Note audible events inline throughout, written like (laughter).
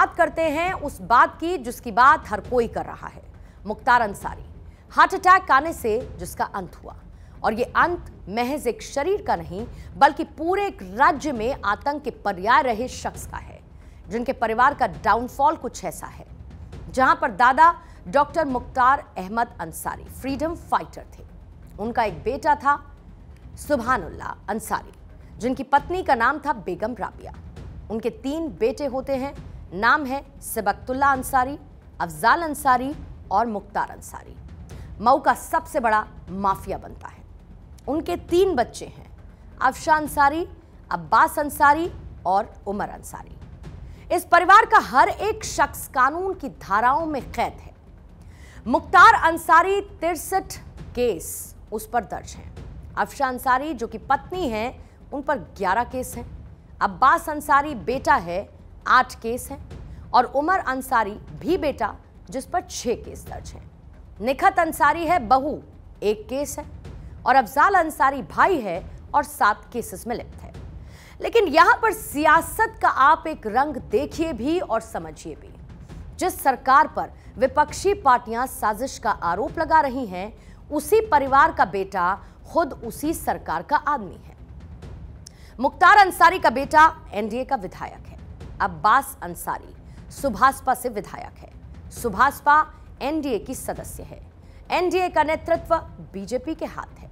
बात करते हैं उस बात की जिसकी बात हर कोई कर रहा है। मुख्तार अंसारी, हार्ट अटैक आने से जिसका अंत हुआ। और ये अंत महज एक शरीर का नहीं, बल्कि पूरे एक राज्य में आतंक के पर्याय रहे शख्स का है, जिनके परिवार का डाउनफॉल कुछ ऐसा है, जहाँ पर दादा doctor Mukhtar Ahmad Ansari, freedom fighter थे। उनका एक बेटा था सुबहानुल्लाह अंसारी, जिनकी पत्नी का नाम था बेगम राबिया। उनके तीन बेटे होते हैं नाम है सबकतुल्ला अंसारी, अफजाल अंसारी और मुख्तार अंसारी। मऊ का सबसे बड़ा माफिया बनता है। उनके तीन बच्चे हैं, अफशा अंसारी, अब्बास अंसारी और उमर अंसारी। इस परिवार का हर एक शख्स कानून की धाराओं में कैद है। मुख्तार अंसारी तिरसठ केस उस पर दर्ज हैं। अफशा अंसारी, जो कि पत्नी हैं, उन पर 11 केस हैं। अब्बास अंसारी बेटा है आठ केस हैं और उमर अंसारी भी बेटा, जिस पर छह केस दर्ज हैं। निखत अंसारी है, बहू, एक केस है। और अफजाल अंसारी भाई है और सात केसेस में लिप्त है। लेकिन यहाँ पर सियासत का आप एक रंग देखिए भी और समझिए भी। जिस सरकार पर विपक्षी पार्टियाँ साजिश का आरोप लगा रही हैं, उसी परिवार का बेटा खुद उसी सरकार का आदमी है। मुख्तार अंसारी का बेटा, एनडीए का विधायक है। अब्बास अंसारी, सुभाषपा से विधायक है। सुभाषपा एनडीए की सदस्य है। एनडीए का नेतृत्व बीजेपी के हाथ है।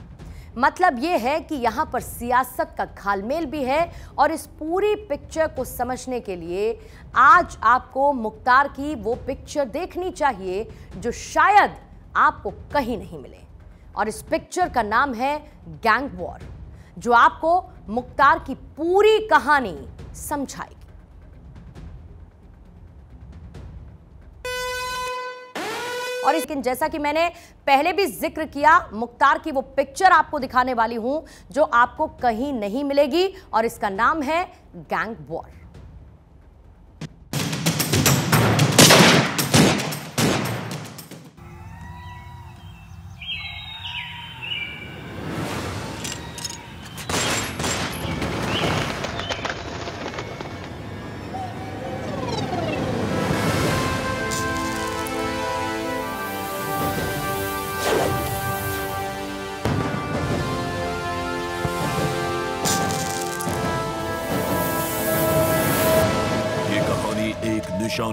मतलब यह है कि यहाँ पर सियासत का घालमेल भी है और इस पूरी पिक्चर को समझने के लिए आज आपको मुख्तार की वो पिक्चर देखनी चाहिए जो शायद आपको कहीं नहीं मिले। और इस पिक्चर का नाम है गैंग वॉर, जो आपको मुख्तार की पूरी कहानी समझाएगी। और इसके जैसा कि मैंने पहले भी ज़िक्र किया, मुख्तार की वो पिक्चर आपको दिखाने वाली हूँ, जो आपको कहीं नहीं मिलेगी और इसका नाम है गैंग वॉर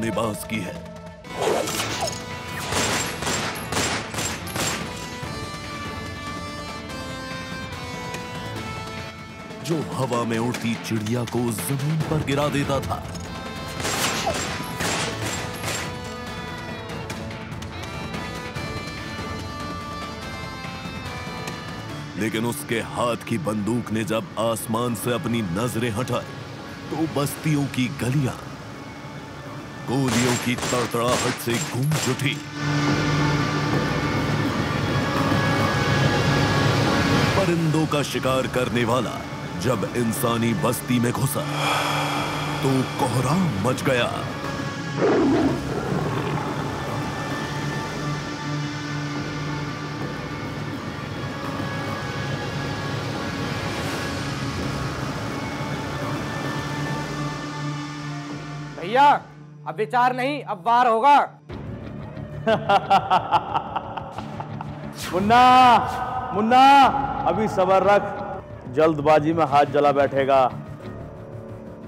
निशानेबाज की है। जो हवा में उड़ती चिड़िया को ज़मीन पर गिरा देता था। लेकिन उसके हाथ की बंदूक ने जब आसमान से अपनी नज़रें हटाई तो बस्तियों की गलियाँ गोलियों की तड़तड़ाहट से गूंज उठी परिंदों का शिकार करने वाला जब इंसानी बस्ती में घुसा तो कोहराम मच गया। भैया अब विचार नहीं अब वार होगा। (laughs) मुन्ना मुन्ना अभी सबर रख। जल्दबाजी में हाथ जला बैठेगा।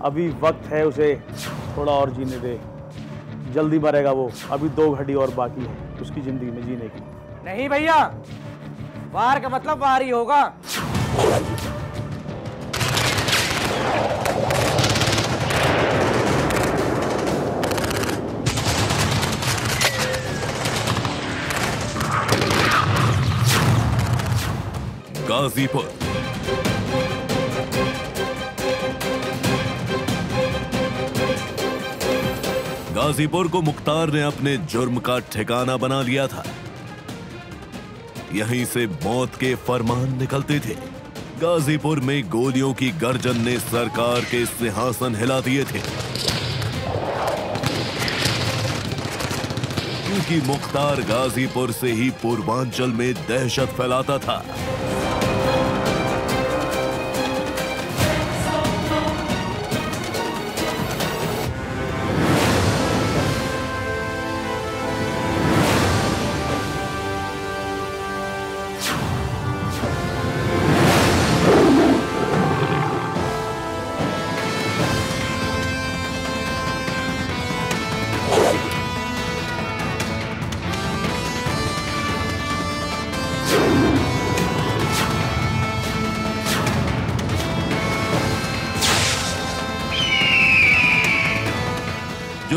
अभी वक्त है उसे थोड़ा और जीने दे। जल्दी मरेगा वो। अभी दो घड़ी और बाकी है उसकी ज़िंदगी में जीने की। नहीं भैया वार का मतलब वार ही होगा। गाजीपुर गाजीपुर को मुख्तार ने अपने जुर्म का ठिकाना बना लिया था। यहीं से मौत के फरमान निकलते थे। गाजीपुर में गोलियों की गर्जन ने सरकार के सिंहासन हिला दिए थे। क्योंकि मुख्तार गाजीपुर से ही पूर्वांचल में दहशत फैलाता था।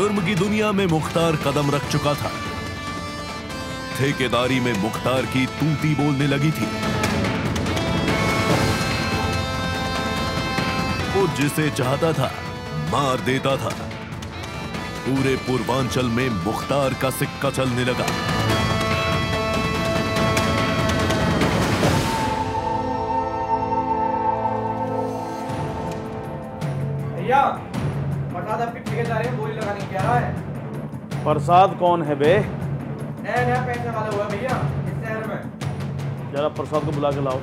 जुर्म की दुनिया में मुख्तार कदम रख चुका था। ठेकेदारी में मुख्तार की तूती बोलने लगी थी। वो जिसे चाहता था, मार देता था। पूरे पूर्वांचल में मुख्तार का सिक्का चलने लगा। भैया प्रसाद कौन है बे? नया नया पैसे वाला हुआ भैया इस शहर में। जरा प्रसाद को बुला के लाओ।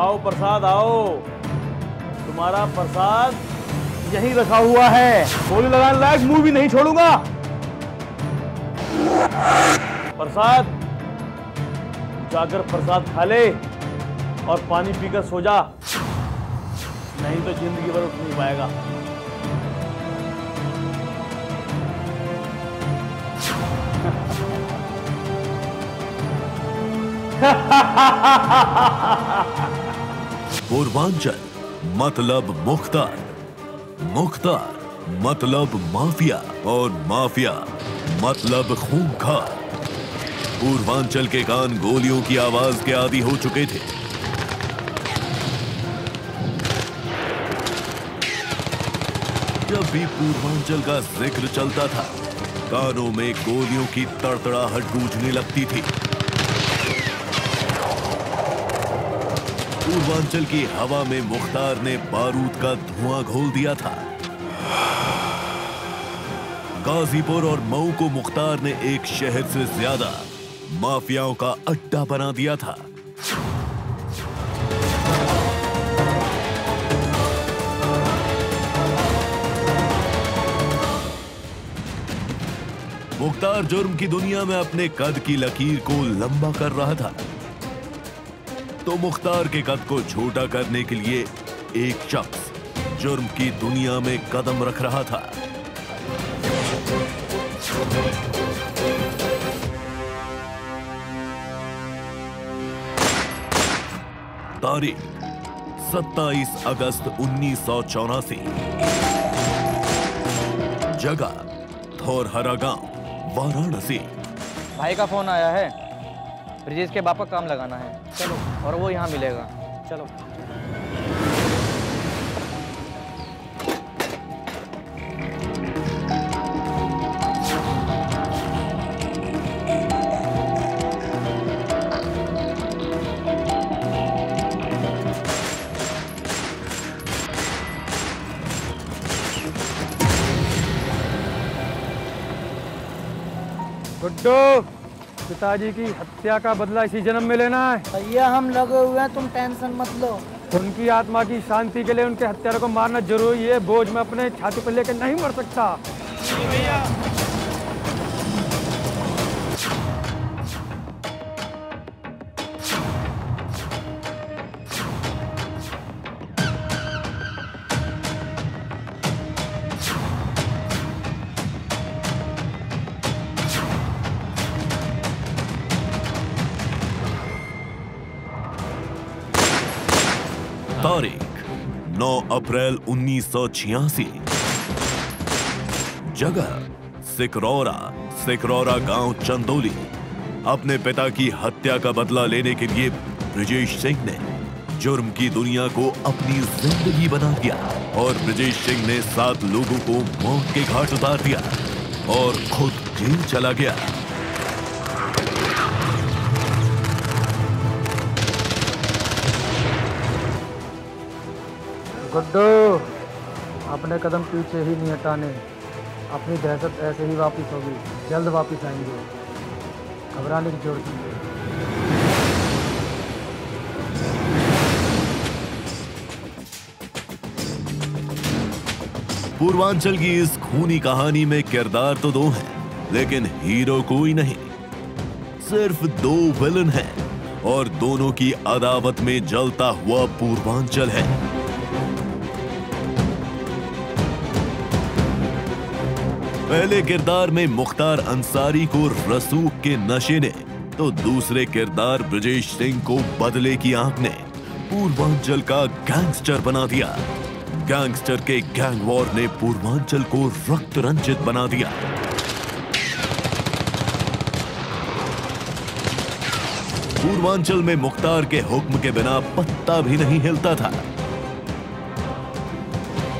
आओ प्रसाद आओ। तुम्हारा प्रसाद यहीं रखा हुआ है। गोली लगाने लायक मुँह भी नहीं छोड़ूँगा। प्रसाद जाकर प्रसाद खा ले और पानी पीकर सो जा। नहीं तो ज़िंदगी भर उठ नहीं पाएगा। (laughs) पूर्वांचल मतलब मुख्तार। मुख्तार मतलब माफिया। और माफिया मतलब खूंखार। पूर्वांचल के कान गोलियों की आवाज़ के आदि हो चुके थे। जब भी पूर्वांचल का ज़िक्र चलता था, कानों में गोलियों की तड़तड़ाहट गूंजने लगती थी। पूर्वांचल की हवा में मुख्तार ने बारूद का धुआँ घोल दिया था। गाजीपुर और मऊ को मुख्तार ने एक शहर से ज़्यादा माफियाओं का अड्डा बना दिया था। मुख्तार जुर्म की दुनिया में अपने कद की लकीर को लंबा कर रहा था। तो मुख्तार के कद को छोटा करने के लिए एक शख्स जुर्म की दुनिया में कदम रख रहा था। तारीख 27 अगस्त उन्नीस सौ चौरासी। जगह, थोरहरा गाँव, वाराणसी। भाई का फ़ोन आया है। ब्रिजेश के बापा काम लगाना है। चलो और वो यहाँ मिलेगा। चलो। गुड्डू! पिताजी की हत्या का बदला इसी जन्म में लेना है। भैया हम लगे हुए हैं तुम टेंशन मत लो। उनकी आत्मा की शांति के लिए उनके हत्यारों को मारना ज़रूरी है। बोझ में अपने छाती पर लेकर नहीं मर सकता। तारीख 9 अप्रैल 1986 जगह, सिकरौरा सिकरौरा गाँव चंदोली। अपने पिता की हत्या का बदला लेने के लिए ब्रिजेश सिंह ने जुर्म की दुनिया को अपनी ज़िंदगी बना दिया और ब्रिजेश सिंह ने सात लोगों को मौत के घाट उतार दिया और खुद जेल चला गया। गुड्डू अपने कदम पीछे ही नहीं हटाने। अपनी दहशत ऐसे ही वापस होगी, जल्द वापस आएँगे। घबराने की ज़रूरत नहीं। पूर्वांचल की इस खूनी कहानी में किरदार तो दो हैं, लेकिन हीरो कोई नहीं। सिर्फ़ दो विलन हैं, और दोनों की अदावत में जलता हुआ पूर्वांचल है। पहले किरदार में मुख्तार अंसारी को रसूख के नशे ने तो दूसरे किरदार ब्रजेश सिंह को बदले की आँख ने, पूर्वांचल का गैंगस्टर बना दिया। गैंगस्टर के गैंग वॉर ने पूर्वांचल को रक्त रंजित बना दिया। पूर्वांचल में मुख्तार के हुक्म के बिना पत्ता भी नहीं हिलता था।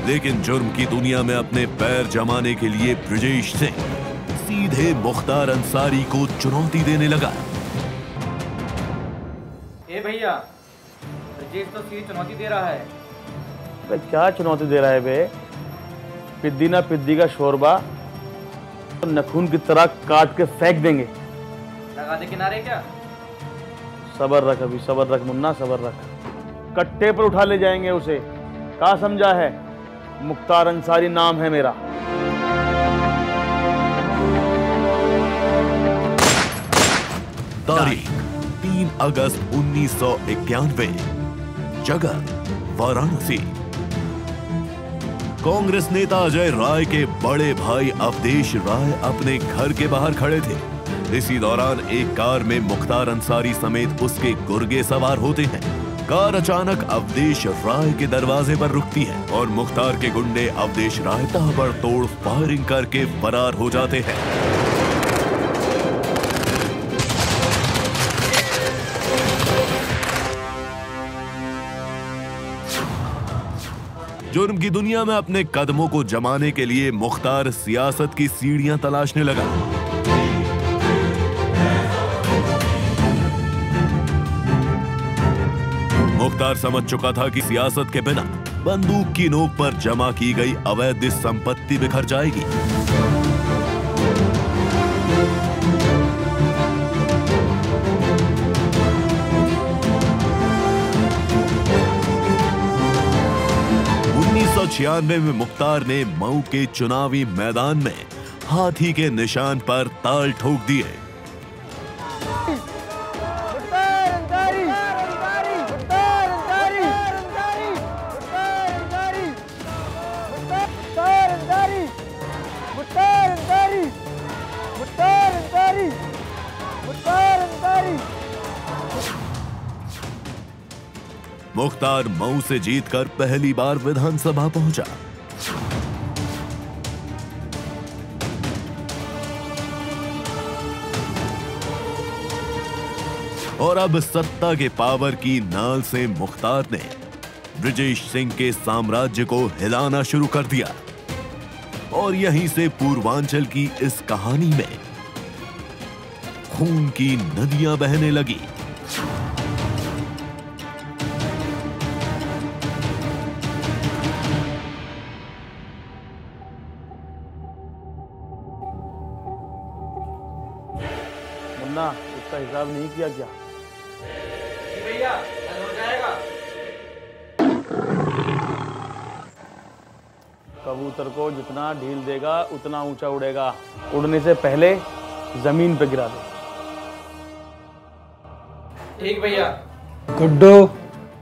लेकिन जुर्म की दुनिया में अपने पैर जमाने के लिए ब्रजेश सिंह सीधे मुख्तार अंसारी को चुनौती देने लगा। ए भैया ब्रजेश तो सीधी चुनौती दे रहा है। अबे क्या चुनौती दे रहा है बे? पिद्दी ना पिद्दी का शोरबा तो नखून की तरह काट के फेंक देंगे। लगा दे किनारे क्या? सबर रख अभी सबर रख मुन्ना सबर रख। कट्टे पर उठा ले जाएँगे उसे। कहा समझा है? मुख्तार अंसारी नाम है मेरा। तारीख, तीन अगस्त उन्नीस सौ इक्यानवे। जगह, वाराणसी। कांग्रेस नेता अजय राय के बड़े भाई अवधेश राय अपने घर के बाहर खड़े थे। इसी दौरान एक कार में मुख्तार अंसारी समेत उसके गुर्गे सवार होते हैं। कार अचानक अवधेश राय के दरवाजे पर रुकती है और मुख्तार के गुंडे अवधेश राय पर तोड़ फायरिंग करके फरार हो जाते हैं। जुर्म की दुनिया में अपने कदमों को जमाने के लिए मुख्तार सियासत की सीढ़ियाँ तलाशने लगा। मुख्तार समझ चुका था कि सियासत के बिना बंदूक की नोक पर जमा की गई अवैध संपत्ति बिखर जाएगी। छियानवे में मुख्तार ने मऊ के चुनावी मैदान में हाथी के निशान पर ताल ठोक दिए। मुख्तार मऊ से जीतकर पहली बार विधानसभा पहुँचा। और अब सत्ता के पावर की नाल से मुख्तार ने ब्रिजेश सिंह के साम्राज्य को हिलाना शुरू कर दिया। और यहीं से पूर्वांचल की इस कहानी में खून की नदियाँ बहने लगी। हिसाब नहीं किया क्या भैया हो जाएगा। कबूतर को जितना ढील देगा उतना ऊँचा उड़ेगा। उड़ने से पहले ज़मीन पे गिरा दे। ठीक भैया। गुड्डो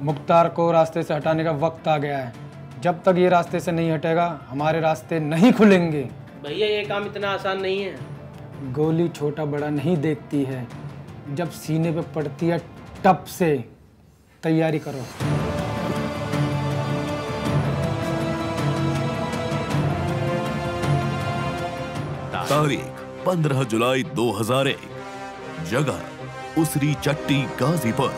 मुख्तार को रास्ते से हटाने का वक्त आ गया है। जब तक ये रास्ते से नहीं हटेगा हमारे रास्ते नहीं खुलेंगे। भैया ये काम इतना आसान नहीं है। गोली छोटा बड़ा नहीं देखती है। जब सीने पे पड़ती है, टप से तैयारी करो। तारीख 15 जुलाई 2001 जगह, उसरी चट्टी गाजीपुर।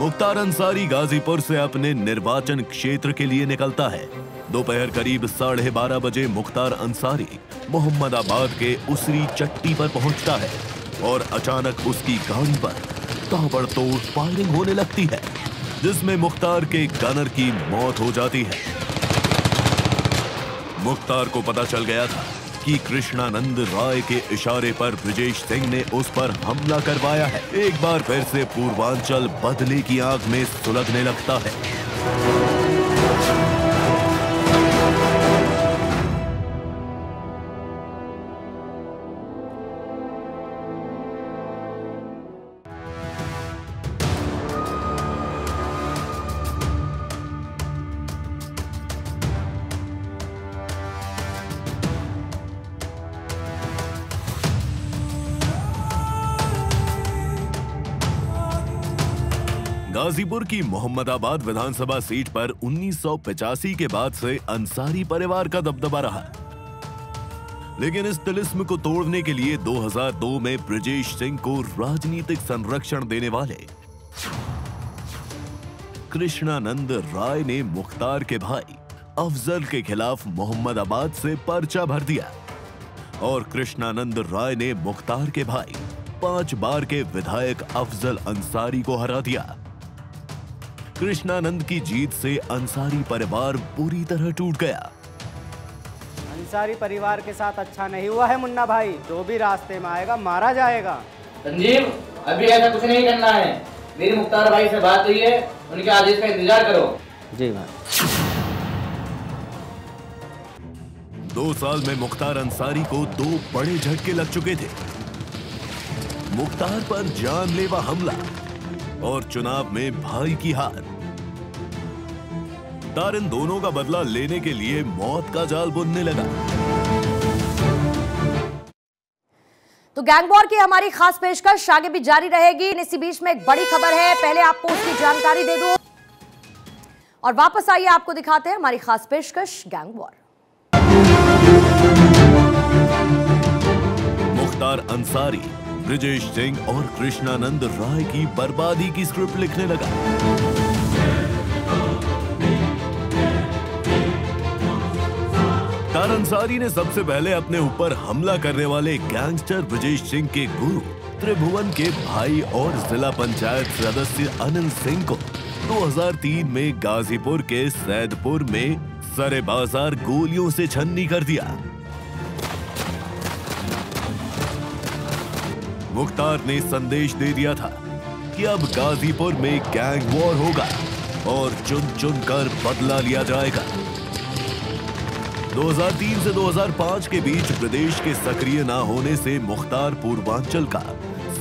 मुख्तार अंसारी गाजीपुर से अपने निर्वाचन क्षेत्र के लिए निकलता है। दोपहर करीब साढ़े बारह बजे मुख्तार अंसारी मोहम्मदाबाद के उसरी चट्टी पर पहुँचता है। और अचानक उसकी गाड़ी पर ताबड़तोड़ फायरिंग होने लगती है, जिसमें मुख्तार के गनर की मौत हो जाती है। मुख्तार को पता चल गया था कि कृष्णानंद राय के इशारे पर ब्रजेश सिंह ने उस पर हमला करवाया है। एक बार फिर से पूर्वांचल बदले की आग में सुलगने लगता है। गाजीपुर की मोहम्मदाबाद विधानसभा सीट पर 1985 के बाद से अंसारी परिवार का दबदबा रहा। लेकिन इस तिलिस्म को तोड़ने के लिए 2002 में ब्रजेश सिंह को राजनीतिक संरक्षण देने वाले कृष्णानंद राय ने मुख्तार के भाई अफजल के खिलाफ मोहम्मदाबाद से पर्चा भर दिया और कृष्णानंद राय ने मुख्तार के भाई पाँच बार के विधायक अफजल अंसारी को हरा दिया। कृष्णानंद की जीत से अंसारी परिवार बुरी तरह टूट गया। अंसारी परिवार के साथ अच्छा नहीं हुआ है मुन्ना भाई। जो भी रास्ते में आएगा मारा जाएगा। संजीव अभी ऐसा कुछ नहीं करना है। मेरी मुख्तार भाई से बात हुई है उनके आदेश का इंतज़ार करो। जी भाई दो साल में मुख्तार अंसारी को दो बड़े झटके लग चुके थे। मुख्तार पर जानलेवा हमला। और चुनाव में भाई की हार। तार इन दोनों का बदला लेने के लिए मौत का जाल बुनने लगा। तो गैंग वॉर की हमारी खास पेशकश आगे भी जारी रहेगी। इसी बीच में एक बड़ी खबर है। पहले आपको उसकी जानकारी दे दूँ। और वापस आइए आपको दिखाते हैं हमारी खास पेशकश गैंग वॉर मुख्तार अंसारी ब्रिजेश सिंह और कृष्णानंद राय की बर्बादी की स्क्रिप्ट लिखने लगा। अंसारी ने सबसे पहले अपने ऊपर हमला करने वाले गैंगस्टर ब्रजेश सिंह के गुरु, त्रिभुवन के भाई और जिला पंचायत सदस्य अनिल सिंह को 2003 में गाजीपुर के सैदपुर में सरे बाज़ार गोलियों से छन्नी कर दिया। मुख्तार ने संदेश दे दिया था कि अब गाजीपुर में गैंग वॉर होगा और चुन चुन कर बदला लिया जाएगा। 2003 से 2005 के बीच प्रदेश के सक्रिय ना होने से मुख्तार पूर्वांचल का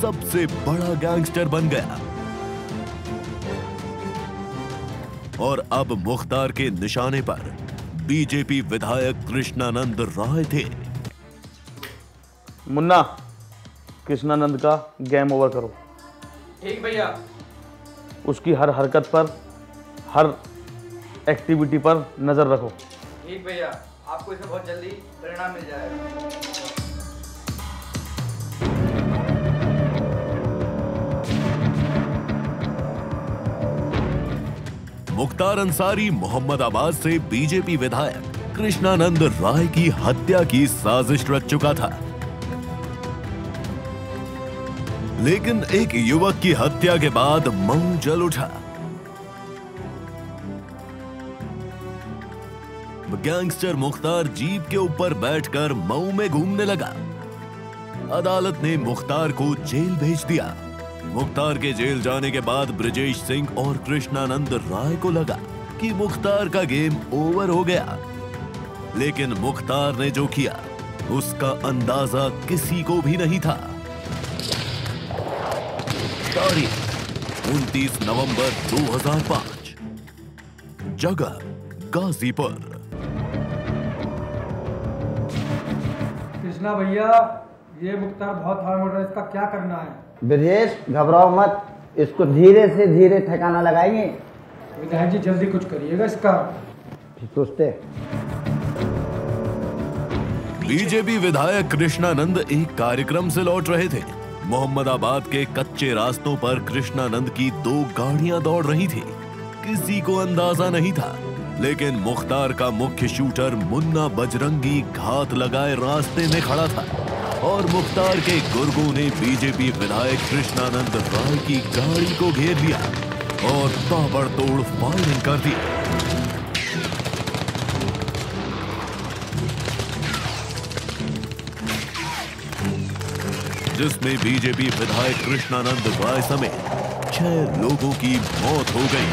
सबसे बड़ा गैंगस्टर बन गया। और अब मुख्तार के निशाने पर बीजेपी विधायक कृष्णानंद राय थे। मुन्ना कृष्णानंद का गेम ओवर करो। ठीक भैया। उसकी हर हरकत पर हर एक्टिविटी पर नज़र रखो। ठीक भैया आपको इसे बहुत जल्दी परिणाम मिल जाएगा। मुख्तार अंसारी मोहम्मदाबाद से बीजेपी विधायक कृष्णानंद राय की हत्या की साजिश रच चुका था। लेकिन एक युवक की हत्या के बाद मऊ जल उठा। गैंगस्टर मुख्तार जीप के ऊपर बैठकर मऊ में घूमने लगा। अदालत ने मुख्तार को जेल भेज दिया। मुख्तार के जेल जाने के बाद ब्रजेश सिंह और कृष्णानंद राय को लगा कि मुख्तार का गेम ओवर हो गया। लेकिन मुख्तार ने जो किया, उसका अंदाज़ा किसी को भी नहीं था। 29 नवंबर 2005 जगह गाजीपुर। कृष्णा भैया ये मुख्तार बहुत हार्ड है इसका क्या करना है? ब्रजेश घबराओ मत इसको धीरे से धीरे ठिकाना लगाइए। विधायक जी जल्दी कुछ करिएगा इसका। सोचते बीजेपी विधायक कृष्णानंद एक कार्यक्रम से लौट रहे थे। मोहम्मदाबाद के कच्चे रास्तों पर कृष्णानंद की दो गाड़ियाँ दौड़ रही थी। किसी को अंदाज़ा नहीं था, लेकिन मुख्तार का मुख्य शूटर मुन्ना बजरंगी घात लगाए रास्ते में खड़ा था और मुख्तार के गुर्गों ने बीजेपी विधायक कृष्णानंद राय की गाड़ी को घेर लिया और ताबड़तोड़ फायरिंग कर दी। जिसमें बीजेपी विधायक कृष्णानंद राय समेत छह लोगों की मौत हो गई।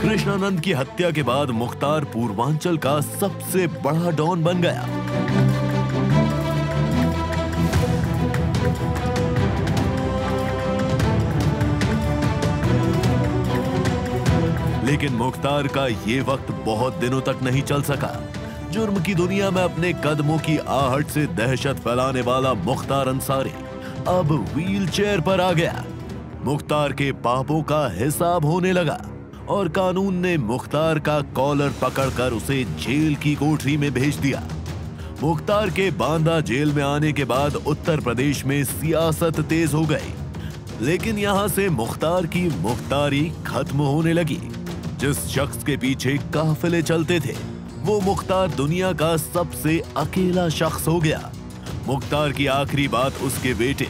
कृष्णानंद की हत्या के बाद मुख्तार पूर्वांचल का सबसे बड़ा डॉन बन गया। लेकिन मुख्तार का ये वक्त बहुत दिनों तक नहीं चल सका। जुर्म की दुनिया में अपने कदमों की आहट से दहशत फैलाने वाला मुख्तार अंसारी अब व्हील चेयर पर आ गया। मुख्तार के पापों का हिसाब होने लगा और कानून ने मुख्तार का कॉलर पकड़कर उसे जेल की कोठरी में भेज दिया। मुख्तार के बांदा जेल में आने के बाद उत्तर प्रदेश में सियासत तेज हो गई। लेकिन यहाँ से मुख्तार की मुख्तारी खत्म होने लगी, जिस शख्स के पीछे काफिले चलते थे। वो मुख्तार दुनिया का सबसे अकेला शख्स हो गया। मुख्तार की आखिरी बात उसके बेटे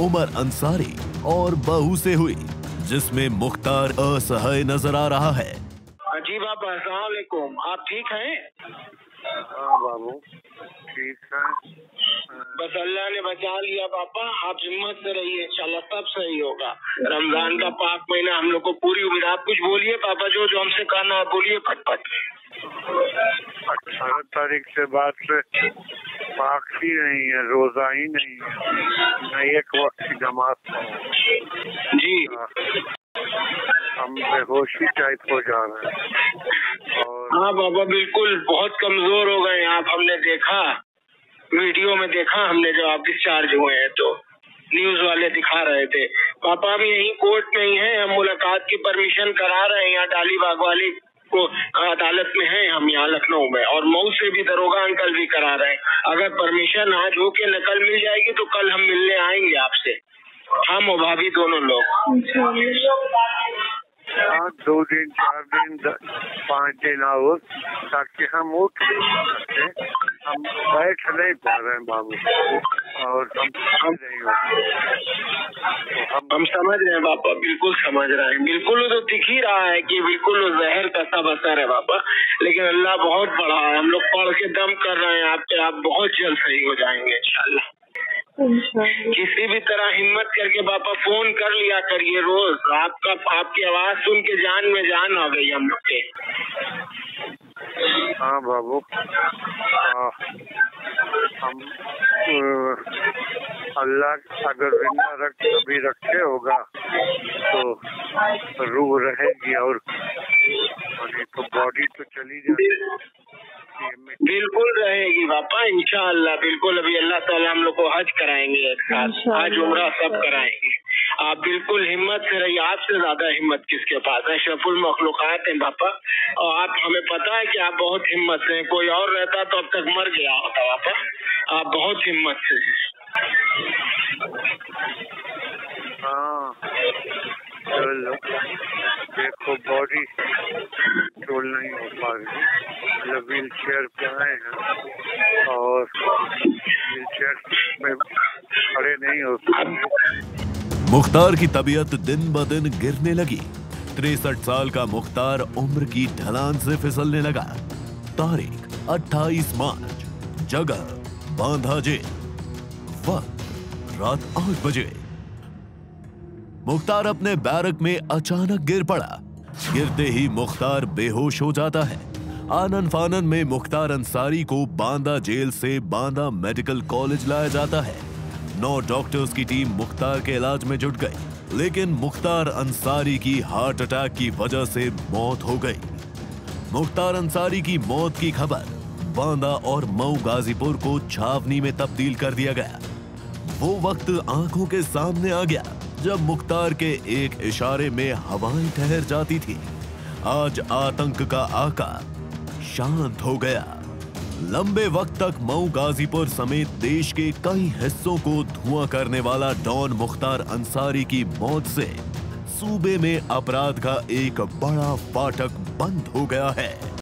उमर अंसारी और बहू से हुई जिसमें मुख्तार असहाय नज़र आ रहा है। जी बाबा असला आप ठीक हैं? हाँ बाबू ठीक है। बस अल्लाह ने बचा लिया पापा आप हिम्मत से रहिए इंशाल्लाह सब सही होगा। रमज़ान का पाक महीना हम लोग को पूरी उम्मीद। आप कुछ बोलिए पापा जो जो हमसे कहना है बोलिए फटफट। अठारह तारीख से बात से पाक ही नहीं है रोजा ही नहीं है। न एक वक्त की जमात जी। हम बेहोशी टाइप हो जा रहे हैं। और हाँ बाबा बिल्कुल बहुत कमज़ोर हो गए आप हमने देखा। वीडियो में देखा, हमने जब आप डिस्चार्ज हुए हैं तो न्यूज़ वाले दिखा रहे थे। पापा हम यही कोर्ट में ही है, हम मुलाकात की परमिशन करा रहे हैं, यहाँ डाली बाग वाली को अदालत में है, हम यहाँ लखनऊ में। और मऊ से भी दरोगा अंकल भी करा रहे हैं। अगर परमिशन आज हो के नकल मिल जाएगी तो कल हम मिलने आएँगे आपसे। हम और भाभी दोनों लोग। दो दिन, चार दिन पाँच दिन आओ, ताकि हम उठ सके हम बैठ नहीं पा रहे हैं बाबू। और हम समझ नहीं हो। हम हम समझ रहे हैं पापा बिल्कुल समझ रहे हैं। बिल्कुल तो दिख ही रहा है कि बिल्कुल जहर कसा बसर है बापा लेकिन अल्लाह बहुत बड़ा है, हम लोग पढ़ के दम कर रहे हैं, आप पे आप बहुत जल्द सही हो जाएँगे, इंशाल्लाह। किसी भी तरह हिम्मत करके पापा फ़ोन कर लिया करिए रोज। आपका आपकी आवाज़ सुन के जान में जान आ गई हम लोग के। हाँ बाबू। हाँ, हम अल्लाह अगर ज़िंदा रख कभी रखे होगा तो रूह रहेगी और और तो बॉडी तो चली जाएगी बिल्कुल रहेगी पापा इंशाल्लाह बिल्कुल अभी अल्लाह ताला हम लोग को हज कराएँगे एक साथ हज उम्र सब कराएँगे। आप बिल्कुल हिम्मत से रहिए आपसे ज़्यादा हिम्मत किसके पास है? शफुल मखलूकत हैं पापा और आप हमें पता है कि आप बहुत हिम्मत से हैं कोई और रहता तो अब तक मर गया होता पापा। आप बहुत हिम्मत से हैं। हाँ। चलो, देखो बॉडी कंट्रोल नहीं हो पा रही। मतलब व्हील चेयर पे आए हैं और व्हील चेयर में खड़े नहीं हो सकते मुख्तार की तबीयत दिन ब दिन गिरने लगी। तिरसठ साल का मुख्तार उम्र की ढलान से फिसलने लगा। तारीख 28 मार्च, जगह, बांधा जेल। वक्त, रात आठ बजे। मुख्तार अपने बैरक में अचानक गिर पड़ा। गिरते ही मुख्तार बेहोश हो जाता है। आनन फानन में मुख्तार अंसारी को बांदा जेल से बांदा मेडिकल कॉलेज लाया जाता है। नौ डॉक्टर्स की टीम मुख्तार के इलाज में जुट गई, लेकिन मुख्तार अंसारी की हार्ट अटैक की वजह से मौत हो गई। मुख्तार अंसारी की मौत की खबर बांदा और मऊ गाजीपुर को छावनी में तब्दील कर दिया गया। वो वक्त आँखों के सामने आ गया। जब मुख्तार के एक इशारे में हवाएँ ठहर जाती थी, आज आतंक का आका शांत हो गया। लंबे वक्त तक मऊ गाजीपुर समेत देश के कई हिस्सों को धुआँ करने वाला डॉन मुख्तार अंसारी की मौत से सूबे में अपराध का एक बड़ा फाटक बंद हो गया है।